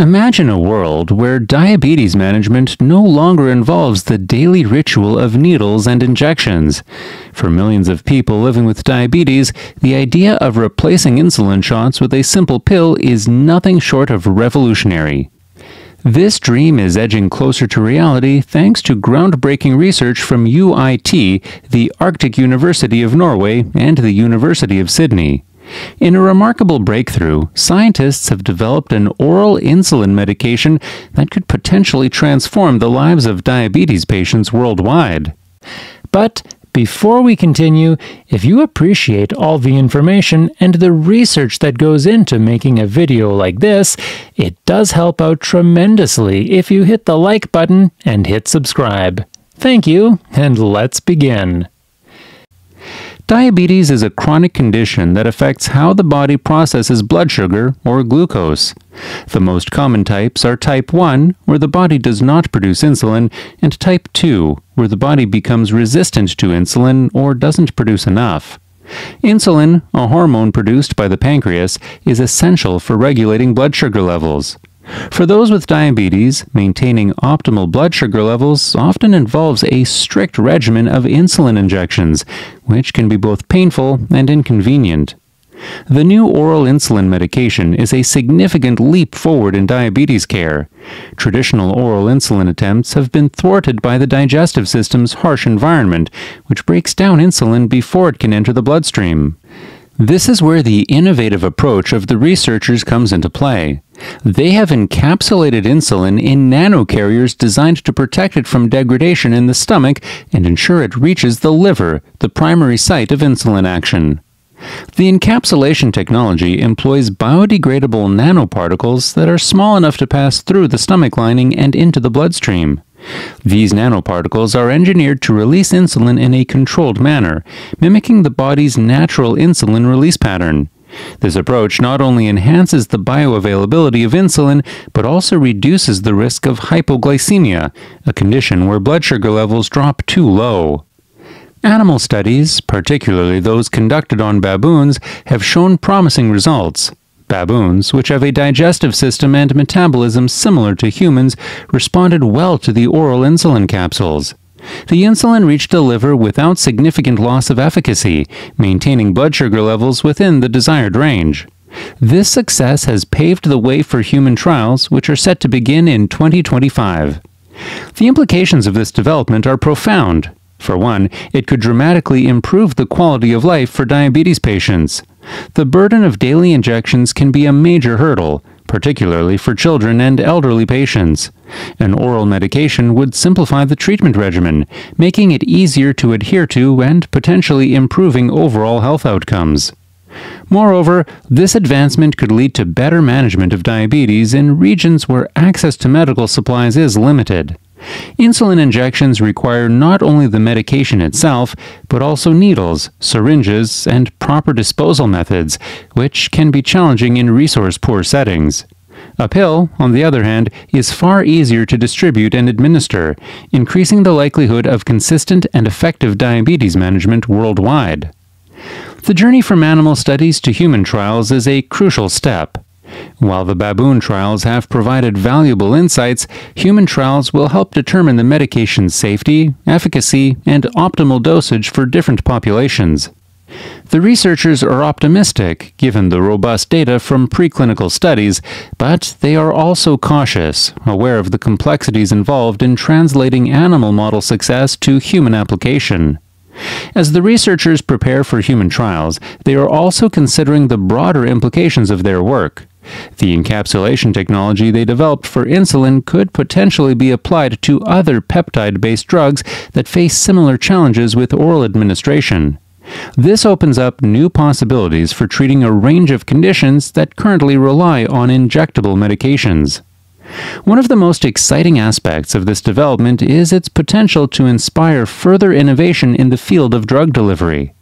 Imagine a world where diabetes management no longer involves the daily ritual of needles and injections. For millions of people living with diabetes, the idea of replacing insulin shots with a simple pill is nothing short of revolutionary. This dream is edging closer to reality thanks to groundbreaking research from UIT, the Arctic University of Norway, and the University of Sydney. In a remarkable breakthrough, scientists have developed an oral insulin medication that could potentially transform the lives of diabetes patients worldwide. But before we continue, if you appreciate all the information and the research that goes into making a video like this, it does help out tremendously if you hit the like button and hit subscribe. Thank you, and let's begin. Diabetes is a chronic condition that affects how the body processes blood sugar, or glucose. The most common types are type 1, where the body does not produce insulin, and type 2, where the body becomes resistant to insulin or doesn't produce enough. Insulin, a hormone produced by the pancreas, is essential for regulating blood sugar levels. For those with diabetes, maintaining optimal blood sugar levels often involves a strict regimen of insulin injections, which can be both painful and inconvenient. The new oral insulin medication is a significant leap forward in diabetes care. Traditional oral insulin attempts have been thwarted by the digestive system's harsh environment, which breaks down insulin before it can enter the bloodstream. This is where the innovative approach of the researchers comes into play. They have encapsulated insulin in nanocarriers designed to protect it from degradation in the stomach and ensure it reaches the liver, the primary site of insulin action. The encapsulation technology employs biodegradable nanoparticles that are small enough to pass through the stomach lining and into the bloodstream. These nanoparticles are engineered to release insulin in a controlled manner, mimicking the body's natural insulin release pattern. This approach not only enhances the bioavailability of insulin, but also reduces the risk of hypoglycemia, a condition where blood sugar levels drop too low. Animal studies, particularly those conducted on baboons, have shown promising results. Baboons, which have a digestive system and metabolism similar to humans, responded well to the oral insulin capsules. The insulin reached the liver without significant loss of efficacy, maintaining blood sugar levels within the desired range. This success has paved the way for human trials, which are set to begin in 2025. The implications of this development are profound. For one, it could dramatically improve the quality of life for diabetes patients. The burden of daily injections can be a major hurdle, particularly for children and elderly patients. An oral medication would simplify the treatment regimen, making it easier to adhere to and potentially improving overall health outcomes. Moreover, this advancement could lead to better management of diabetes in regions where access to medical supplies is limited. Insulin injections require not only the medication itself, but also needles, syringes, and proper disposal methods, which can be challenging in resource poor settings. A pill, on the other hand, is far easier to distribute and administer, increasing the likelihood of consistent and effective diabetes management worldwide. The journey from animal studies to human trials is a crucial step. While the baboon trials have provided valuable insights, human trials will help determine the medication's safety, efficacy, and optimal dosage for different populations. The researchers are optimistic given the robust data from preclinical studies, but they are also cautious, aware of the complexities involved in translating animal model success to human application. As the researchers prepare for human trials, they are also considering the broader implications of their work. The encapsulation technology they developed for insulin could potentially be applied to other peptide based drugs that face similar challenges with oral administration. This opens up new possibilities for treating a range of conditions that currently rely on injectable medications. One of the most exciting aspects of this development is its potential to inspire further innovation in the field of drug delivery.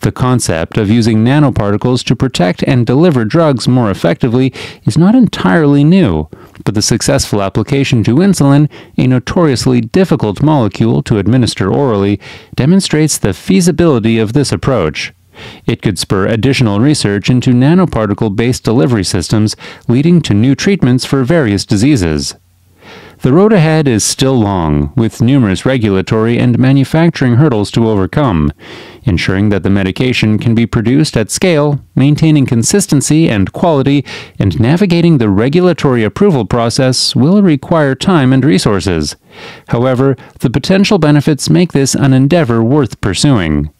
The concept of using nanoparticles to protect and deliver drugs more effectively is not entirely new, but the successful application to insulin, a notoriously difficult molecule to administer orally, demonstrates the feasibility of this approach. It could spur additional research into nanoparticle based delivery systems, leading to new treatments for various diseases. The road ahead is still long, with numerous regulatory and manufacturing hurdles to overcome. Ensuring that the medication can be produced at scale, maintaining consistency and quality, and navigating the regulatory approval process will require time and resources. However, the potential benefits make this an endeavor worth pursuing.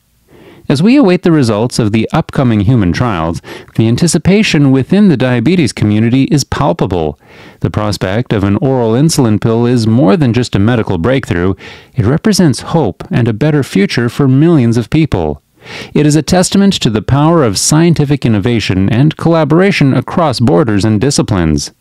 As we await the results of the upcoming human trials, the anticipation within the diabetes community is palpable. The prospect of an oral insulin pill is more than just a medical breakthrough, it represents hope and a better future for millions of people. It is a testament to the power of scientific innovation and collaboration across borders and disciplines.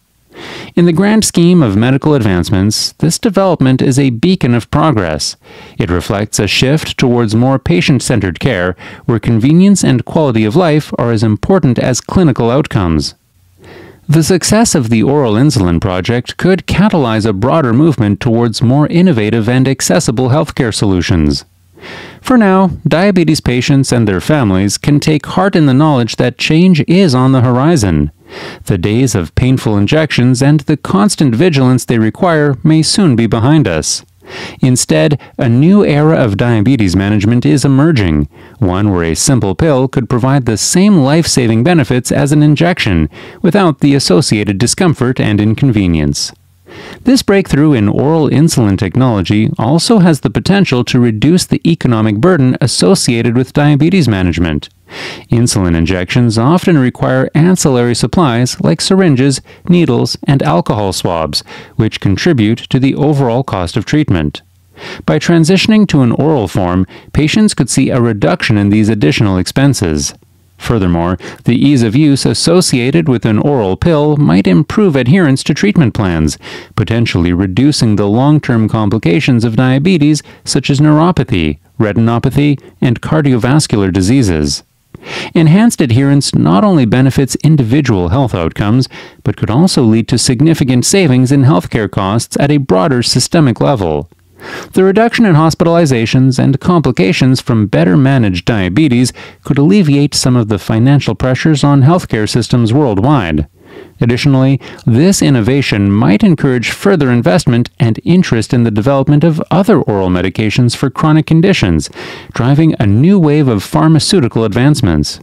In the grand scheme of medical advancements, this development is a beacon of progress. It reflects a shift towards more patient centered care, where convenience and quality of life are as important as clinical outcomes. The success of the oral insulin project could catalyze a broader movement towards more innovative and accessible healthcare solutions. For now, diabetes patients and their families can take heart in the knowledge that change is on the horizon. The days of painful injections and the constant vigilance they require may soon be behind us. Instead, a new era of diabetes management is emerging, one where a simple pill could provide the same life saving benefits as an injection without the associated discomfort and inconvenience. This breakthrough in oral insulin technology also has the potential to reduce the economic burden associated with diabetes management. Insulin injections often require ancillary supplies like syringes, needles, and alcohol swabs, which contribute to the overall cost of treatment. By transitioning to an oral form, patients could see a reduction in these additional expenses. Furthermore, the ease of use associated with an oral pill might improve adherence to treatment plans, potentially reducing the long term complications of diabetes such as neuropathy, retinopathy, and cardiovascular diseases. Enhanced adherence not only benefits individual health outcomes, but could also lead to significant savings in healthcare costs at a broader systemic level. The reduction in hospitalizations and complications from better managed diabetes could alleviate some of the financial pressures on healthcare systems worldwide. Additionally, this innovation might encourage further investment and interest in the development of other oral medications for chronic conditions, driving a new wave of pharmaceutical advancements.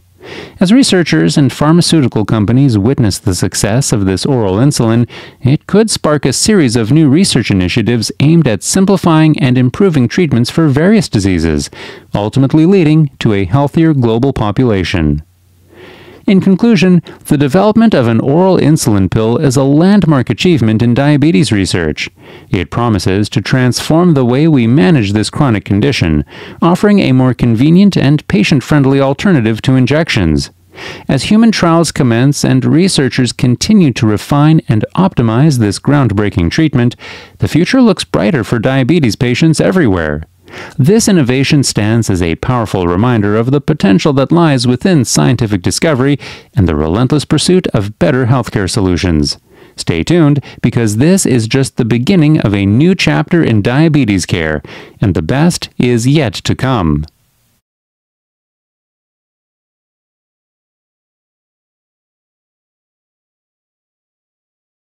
As researchers and pharmaceutical companies witness the success of this oral insulin, it could spark a series of new research initiatives aimed at simplifying and improving treatments for various diseases, ultimately leading to a healthier global population. In conclusion, the development of an oral insulin pill is a landmark achievement in diabetes research. It promises to transform the way we manage this chronic condition, offering a more convenient and patient friendly alternative to injections. As human trials commence and researchers continue to refine and optimize this groundbreaking treatment, the future looks brighter for diabetes patients everywhere. This innovation stands as a powerful reminder of the potential that lies within scientific discovery and the relentless pursuit of better healthcare solutions. Stay tuned because this is just the beginning of a new chapter in diabetes care, and the best is yet to come.